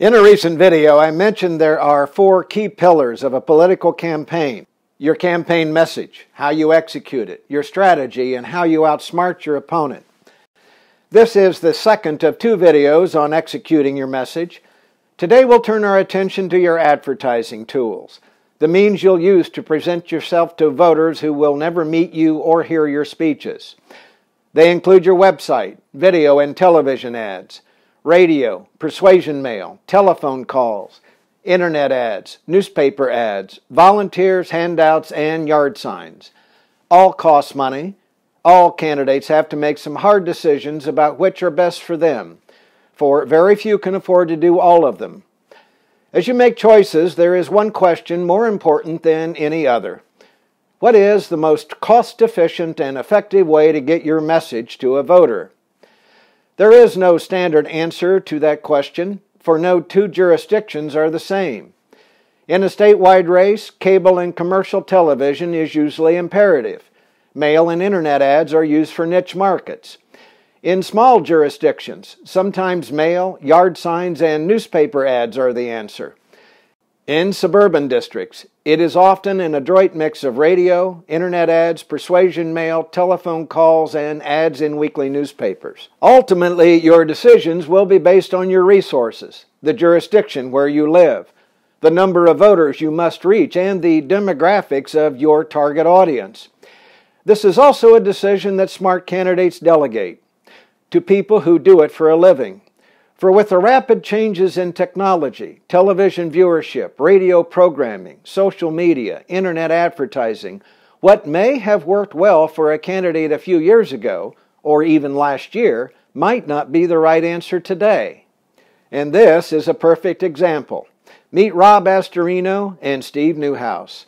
In a recent video, I mentioned there are four key pillars of a political campaign your campaign message, how you execute it, your strategy, and how you outsmart your opponent. This is the second of two videos on executing your message. Today we'll turn our attention to your advertising tools, the means you'll use to present yourself to voters who will never meet you or hear your speeches. They include your website, video and television ads, radio, persuasion mail, telephone calls, internet ads, newspaper ads, volunteers, handouts, and yard signs. All cost money all candidates have to make some hard decisions about which are best for them, for very few can afford to do all of them. As you make choices, there is one question more important than any other. What is the most cost efficient and effective way to get your message to a voter? There is no standard answer to that question, for no two jurisdictions are the same. In a statewide race, cable and commercial television is usually imperative. Mail and internet ads are used for niche markets. In small jurisdictions, sometimes mail, yard signs, and newspaper ads are the answer. In suburban districts, it is often an adroit mix of radio, internet ads, persuasion mail, telephone calls, and ads in weekly newspapers. Ultimately, your decisions will be based on your resources, the jurisdiction where you live, the number of voters you must reach, and the demographics of your target audience. This is also a decision that smart candidates delegate to people who do it for a living. For with the rapid changes in technology, television viewership, radio programming, social media, internet advertising, what may have worked well for a candidate a few years ago, or even last year, might not be the right answer today. And this is a perfect example. Meet Rob Astorino and Steve Neuhaus.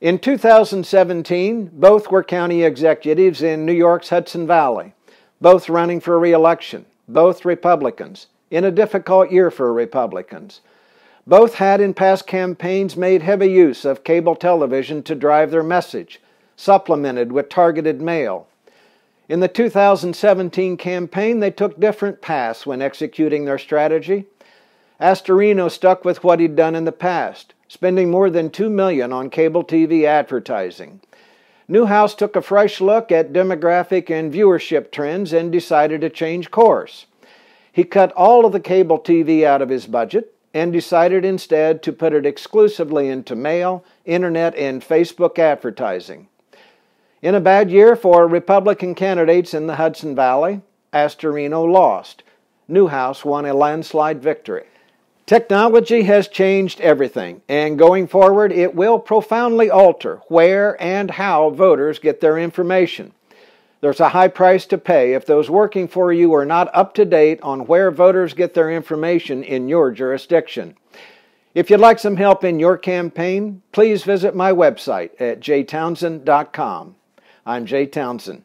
In 2017, both were county executives in New York's Hudson Valley, both running for re-election, both Republicans, in a difficult year for Republicans. Both had in past campaigns made heavy use of cable television to drive their message, supplemented with targeted mail. In the 2017 campaign, they took different paths when executing their strategy. Astorino stuck with what he'd done in the past, spending more than 2 million on cable TV advertising. Neuhaus took a fresh look at demographic and viewership trends and decided to change course. He cut all of the cable TV out of his budget and decided instead to put it exclusively into mail, internet, and Facebook advertising. In a bad year for Republican candidates in the Hudson Valley, Astorino lost. Neuhaus won a landslide victory. Technology has changed everything, and going forward, it will profoundly alter where and how voters get their information. There's a high price to pay if those working for you are not up to date on where voters get their information in your jurisdiction. If you'd like some help in your campaign, please visit my website at jaytownsend.com. I'm Jay Townsend.